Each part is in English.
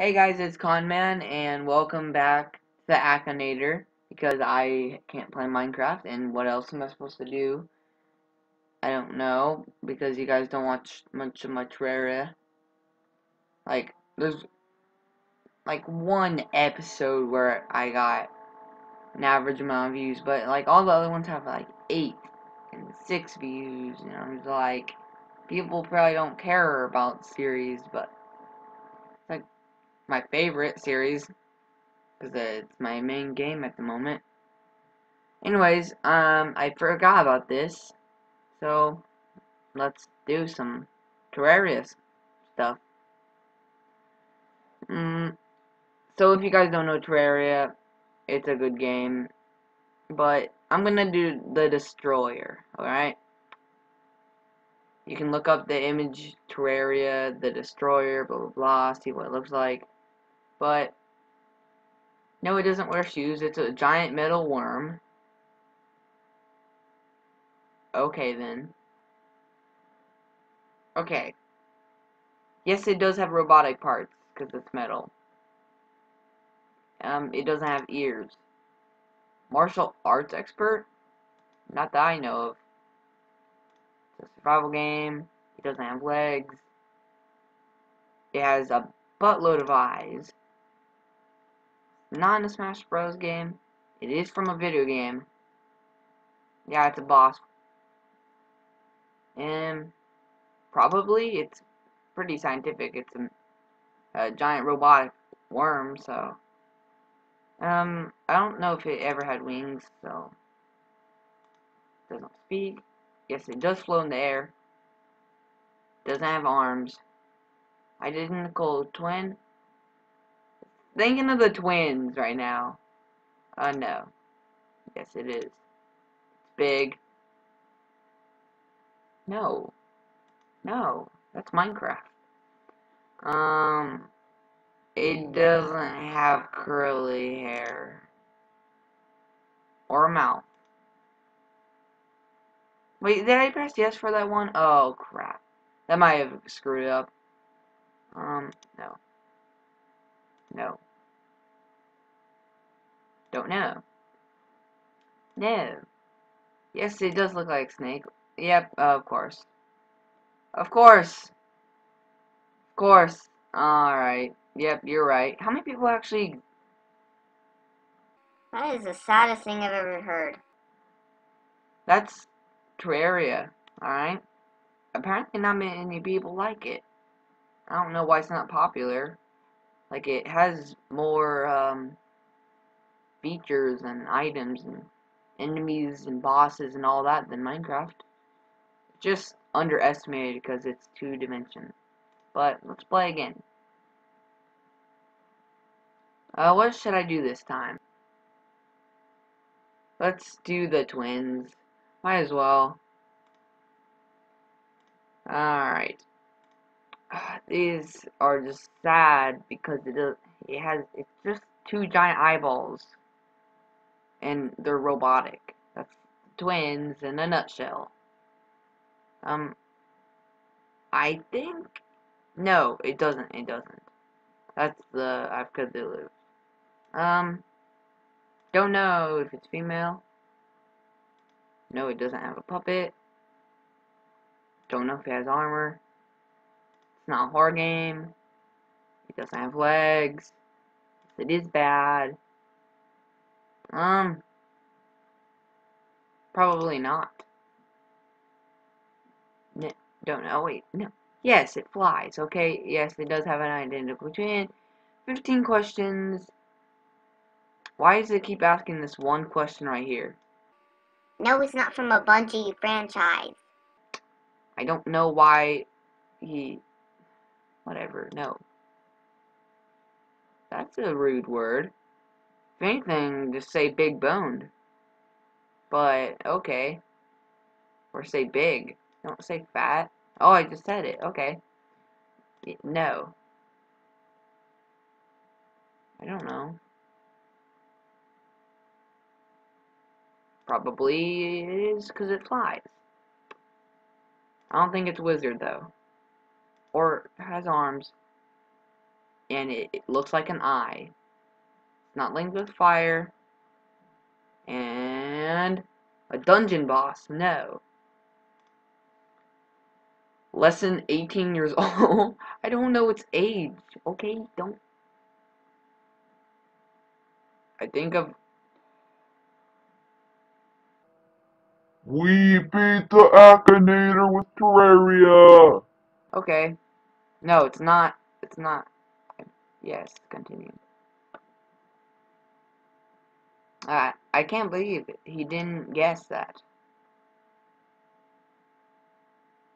Hey guys, it's Conman, and welcome back to the Akinator, because I can't play Minecraft, and what else am I supposed to do? I don't know, because you guys don't watch much of my Terraria. Like, there's, like, one episode where I got an average amount of views, but, like, all the other ones have, like, 8 and 6 views, and I'm like, people probably don't care about series, but my favorite series because it's my main game at the moment. Anyways, um, I forgot about this, so let's do some Terraria stuff. Mm, so if you guys don't know Terraria, it's a good game, but I'm gonna do the Destroyer, alright? You can look up the image Terraria, the Destroyer, blah blah blah, see what it looks like. But, no, it doesn't wear shoes. It's a giant metal worm. Okay, then. Okay. Yes, it does have robotic parts, because it's metal. Um, it doesn't have ears. Martial arts expert? Not that I know of. It's a survival game. It doesn't have legs. It has a buttload of eyes. Not in a Smash Bros. game. It is from a video game. Yeah, it's a boss. And probably it's pretty scientific. It's a, a giant robotic worm, so. Um, I don't know if it ever had wings, so. Doesn't speak. Yes, it does float in the air. Doesn't have arms. Identical twin. Thinking of the twins right now. Uh, no. Yes, it is. It's big. No. No. That's Minecraft. Um, it doesn't have curly hair. Or a mouth. Wait, did I press yes for that one? Oh, crap. That might have screwed up. Um, no. No. Don't know. No. Yes, it does look like Snake. Yep, uh, of course. Of course. Of course. Alright. Yep, you're right. How many people actually... That is the saddest thing I've ever heard. That's Terraria, alright? Apparently not many people like it. I don't know why it's not popular. Like, it has more, um, features and items and enemies and bosses and all that than Minecraft. Just underestimated because it's two dimension. But, let's play again. Uh, what should I do this time? Let's do the twins. Might as well. Alright. These are just sad because it it has it's just two giant eyeballs and they're robotic. That's twins in a nutshell. Um I think no, it doesn't. It doesn't. That's the Eye of Cthulhu. Um don't know if it's female. No, it doesn't have a puppet. Don't know if it has armor not a horror game. It doesn't have legs. It is bad. Um, probably not. No, don't know. Wait, no. Yes, it flies. Okay, yes, it does have an identical twin. 15 questions. Why does it keep asking this one question right here? No, it's not from a Bungie franchise. I don't know why he Whatever, no. That's a rude word. If anything, just say big boned. But, okay. Or say big. Don't say fat. Oh, I just said it. Okay. No. I don't know. Probably it is because it flies. I don't think it's wizard, though or has arms. and it, it looks like an eye. Not linked with fire. And a dungeon boss. No. Less than 18 years old. I don't know its age. Okay, don't. I think of. We beat the Akinator with Terraria. Okay. No, it's not. It's not. Yes, continue. Uh, I can't believe it. he didn't guess that.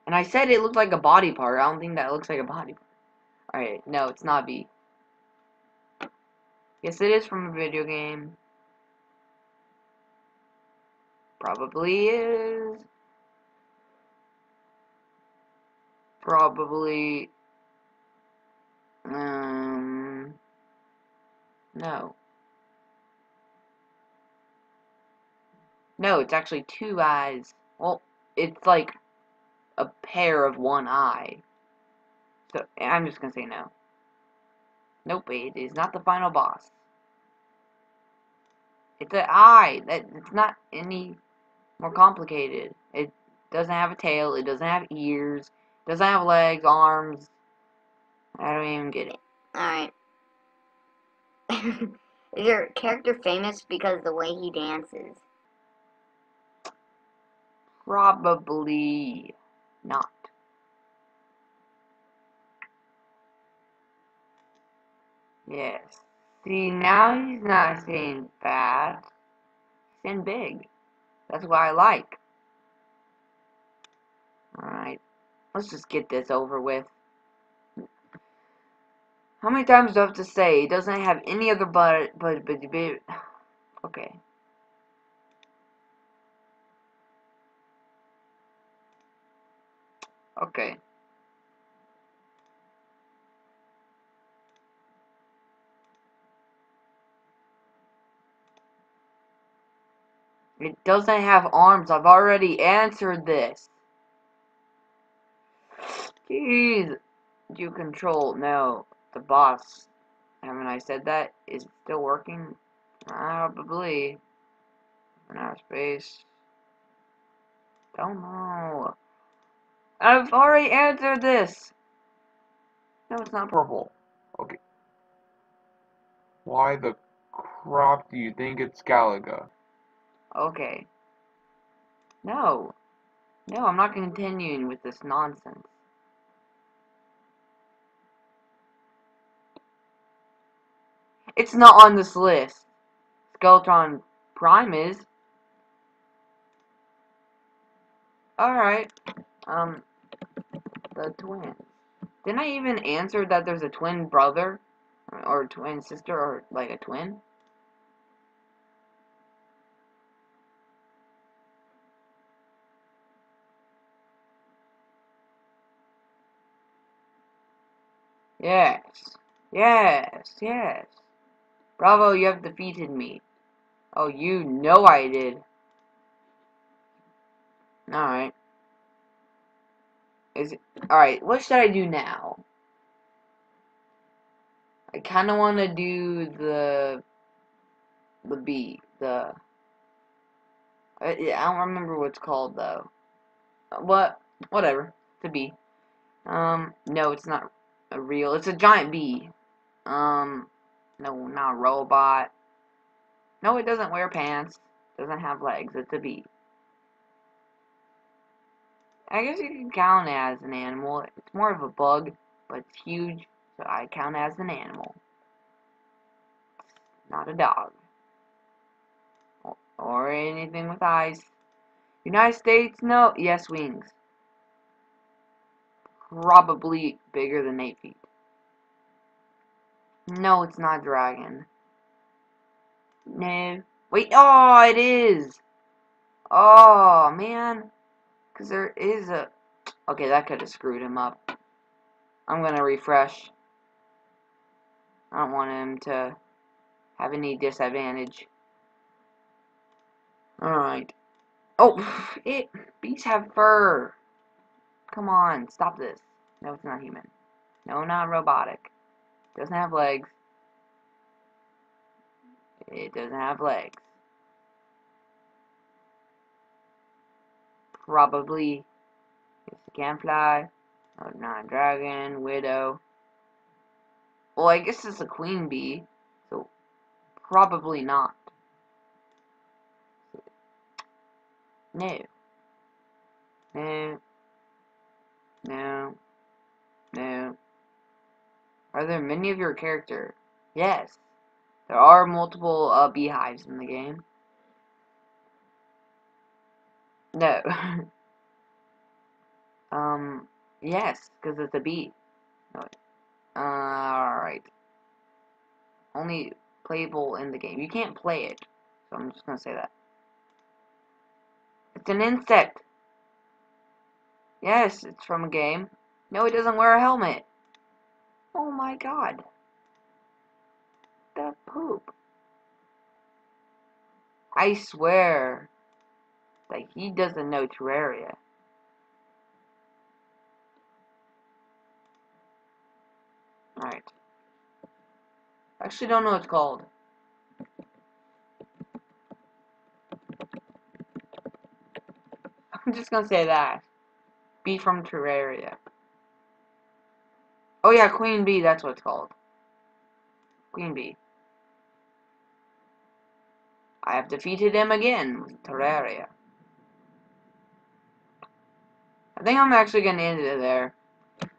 And I said it looked like a body part. I don't think that looks like a body part. Alright, no, it's not B. Yes, it is from a video game. Probably is. Probably. Um. No. No, it's actually two eyes. Well, it's like a pair of one eye. So, I'm just gonna say no. Nope, it is not the final boss. It's an eye. That it's not any more complicated. It doesn't have a tail. It doesn't have ears. It doesn't have legs, arms. I don't even get it. Alright. Is your character famous because of the way he dances? Probably not. Yes. See, now he's not saying fat. He's saying big. That's what I like. Alright. Let's just get this over with. How many times do I have to say it doesn't have any other but but but, but okay. Okay. It doesn't have arms. I've already answered this. Jeez. You control. No. The boss. Haven't I said that? Is it still working? Probably. In outer space. Don't know. I've already answered this. No, it's not purple. Okay. Why the crap do you think it's Galaga? Okay. No. No, I'm not continuing with this nonsense. It's not on this list. Skeletron Prime is. Alright. Um, the twins. Didn't I even answer that there's a twin brother? Or twin sister, or like a twin? Yes. Yes, yes. Bravo, you have defeated me. Oh, you know I did. Alright. Is Alright, what should I do now? I kinda wanna do the the B, the I, I don't remember what's called though. What whatever. The bee. Um no it's not a real it's a giant bee. Um no, not a robot. No, it doesn't wear pants. Doesn't have legs. It's a bee. I guess you can count as an animal. It's more of a bug, but it's huge, so I count as an animal. It's not a dog. Or anything with eyes. United States? No. Yes, wings. Probably bigger than 8 feet. No, it's not dragon. No. Wait, oh, it is! Oh, man. Because there is a... Okay, that could have screwed him up. I'm going to refresh. I don't want him to have any disadvantage. Alright. Oh, it... Bees have fur. Come on, stop this. No, it's not human. No, not robotic. Doesn't have legs. It doesn't have legs. Probably. Yes, it can fly. Oh, not dragon. Widow. Well, I guess it's a queen bee. So, probably not. No. No. No. No. Are there many of your character? Yes. There are multiple uh, beehives in the game. No. um, yes, because it's a bee. Uh, alright. Only playable in the game. You can't play it. So I'm just gonna say that. It's an insect. Yes, it's from a game. No, it doesn't wear a helmet. Oh my god. The poop. I swear that he doesn't know Terraria. Alright. I actually don't know what it's called. I'm just gonna say that. Bee from Terraria. Oh yeah, Queen Bee, that's what it's called. Queen Bee. I have defeated him again with Terraria. I think I'm actually gonna end it there.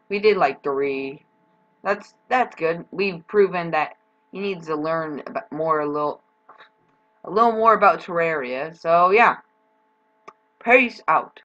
We did like three. That's that's good. We've proven that he needs to learn about more a little a little more about Terraria. So yeah. Peace out.